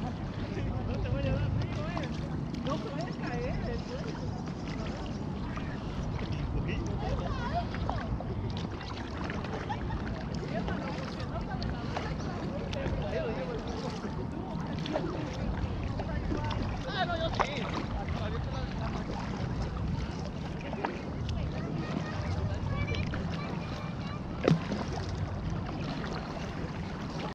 não te voy não não frío, não No puedes caer,